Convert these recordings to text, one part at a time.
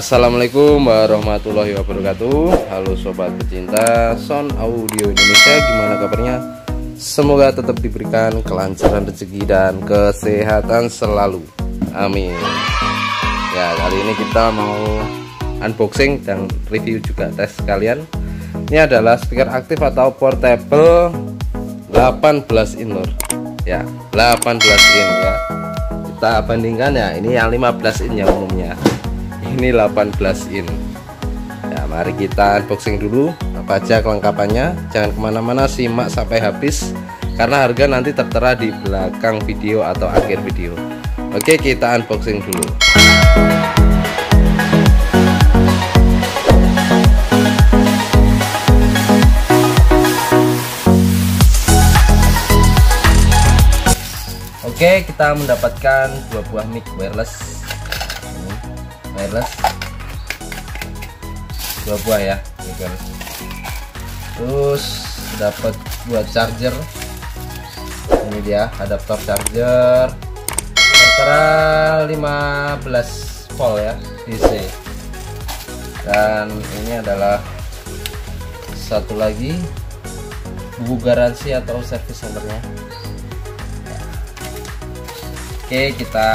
Assalamualaikum warahmatullahi wabarakatuh. Halo sobat pecinta Sound Audio Indonesia Gimana kabarnya? Semoga tetap diberikan kelancaran rezeki dan kesehatan selalu. Amin. Ya kali ini kita mau unboxing dan review juga tes sekalian Ini adalah speaker aktif atau portable 18 in lor Ya 18 in ya. Kita bandingkan ya ini yang 15 in ya umumnya ini 18 in. Ya mari kita unboxing dulu. Apa aja kelengkapannya? Jangan ke mana-mana simak sampai habis. Karena harga nanti tertera di belakang video atau akhir video. Oke kita unboxing dulu. Oke, kita mendapatkan dua buah mic wireless wireless dua buah ya terus dapat buat charger. Ini dia adaptor charger. Tertera 15 volt ya DC dan ini adalah satu lagi buku garansi atau service centernya oke kita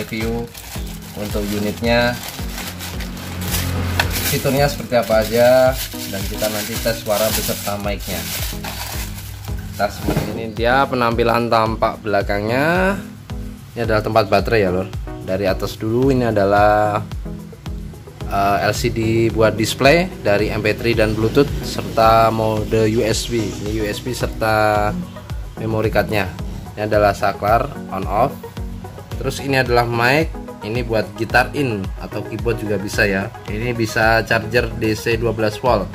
review untuk unitnya. Fiturnya seperti apa aja dan kita nanti tes suara beserta mic-nya. Seperti ini dia penampilan tampak belakangnya. Ini adalah tempat baterai ya lor dari atas dulu ini adalah eh, LCD buat display dari MP3 dan Bluetooth serta mode USB ini USB serta memory cardnya. Ini adalah saklar on off. Terus ini adalah mic ini buat gitar in atau keyboard juga bisa ya. Ini bisa charger DC 12 volt.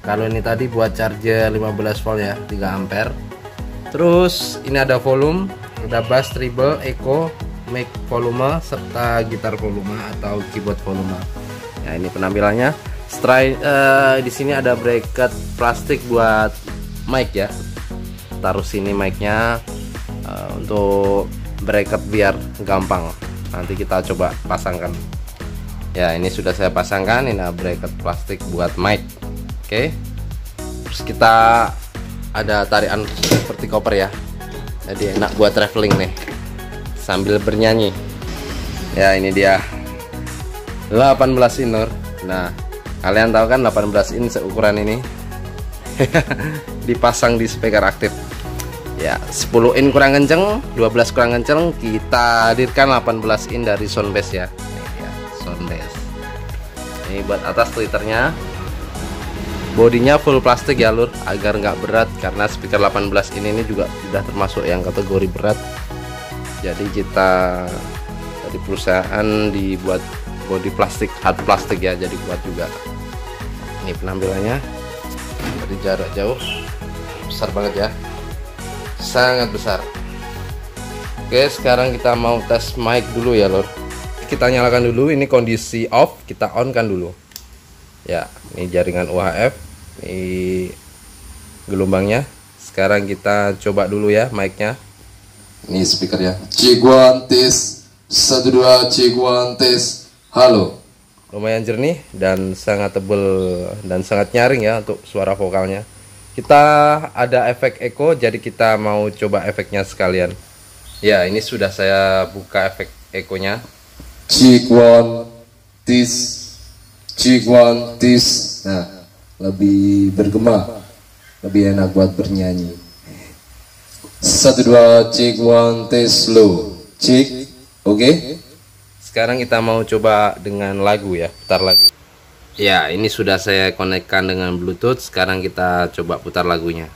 Kalau ini tadi buat charger 15 volt ya 3 ampere. Terus ini ada volume ada bass treble echo mic volume serta gitar volume atau keyboard volume. Ya ini penampilannya. Setelah uh, di sini ada bracket plastik buat mic ya. Taruh sini micnya uh, untuk bracket biar gampang nanti kita coba pasangkan. Ya ini sudah saya pasangkan. Ini bracket plastik buat mic. Oke. Terus kita ada tarian seperti koper ya. Jadi enak buat traveling nih. Sambil bernyanyi. Ya ini dia. 18 inur nah kalian tahu kan 18 in seukuran ini? Dipasang di speaker aktif ya 10 in kurang kenceng 12 kurang kenceng kita hadirkan 18 in dari soundbase ya. Ini ya soundbase ini buat atas twitternya. Bodinya full plastik ya lur. Agar nggak berat karena speaker 18 ini ini juga sudah termasuk yang kategori berat. Jadi kita dari perusahaan dibuat body plastik hard plastik ya jadi kuat juga. Ini penampilannya. Dari jarak jauh besar banget ya sangat besar. Oke sekarang kita mau tes mic dulu ya lor kita nyalakan dulu ini kondisi off kita on kan dulu. Ya ini jaringan UHF ini gelombangnya. Sekarang kita coba dulu ya mic-nya. Ini speaker ya. Ciguan tes satu dua ciguan tes halo. Lumayan jernih dan sangat tebel dan sangat nyaring ya untuk suara vokalnya kita ada efek echo jadi kita mau coba efeknya sekalian. Ya ini sudah saya buka efek ekonya. Cikuan tis Cikuan tis. Nah lebih bergema lebih enak buat bernyanyi. Satu dua Cikuan tis slow cik oke? Okay? sekarang kita mau coba dengan lagu ya putar lagu Ya, ini sudah saya konekkan dengan Bluetooth. Sekarang kita coba putar lagunya.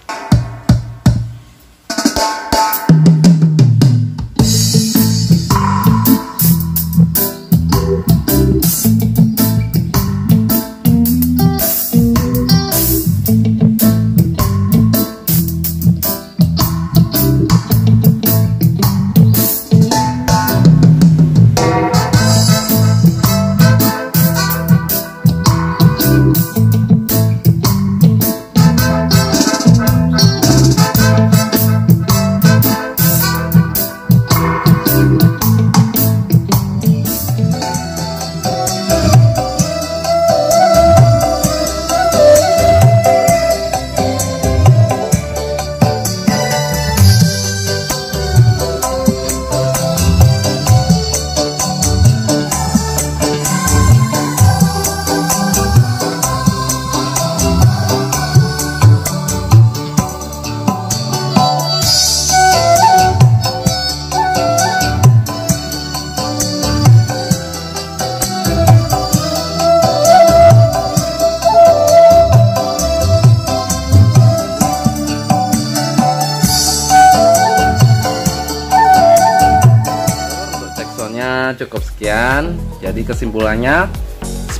Cukup sekian. Jadi kesimpulannya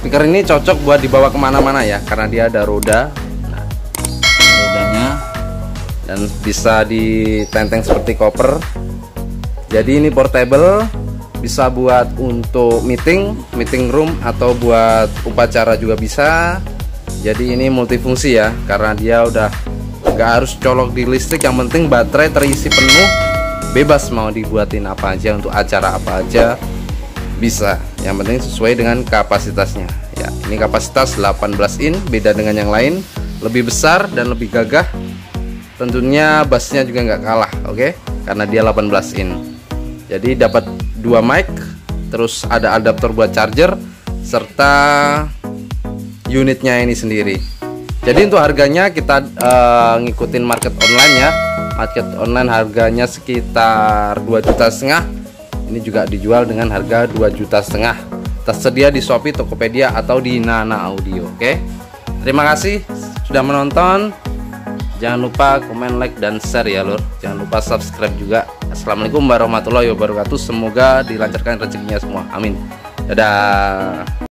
speaker ini cocok buat dibawa ke mana-mana ya karena dia ada roda. Nah, rodanya. Dan bisa ditenteng seperti koper. Jadi ini portable bisa buat untuk meeting meeting room atau buat upacara juga bisa. Jadi ini multifungsi ya karena dia udah nggak harus colok di listrik. Yang penting baterai terisi penuh. Bebas mau dibuatin apa aja untuk acara apa aja bisa. Yang penting sesuai dengan kapasitasnya. Ya ini kapasitas 18 in beda dengan yang lain. Lebih besar dan lebih gagah. Tentunya bassnya juga nggak kalah oke? Okay? karena dia 18 in. Jadi dapat dua mic terus ada adapter buat charger serta unitnya ini sendiri. Jadi untuk harganya kita uh, ngikutin market online ya. Market online harganya sekitar 2 juta setengah ini juga dijual dengan harga 2 juta setengah. Tersedia di Shopee, Tokopedia atau di Nana Audio oke? Terima kasih sudah menonton. Jangan lupa komen like dan share ya lur. Jangan lupa subscribe juga. Assalamualaikum warahmatullahi wabarakatuh. Semoga dilancarkan rezekinya semua. Amin. Dadah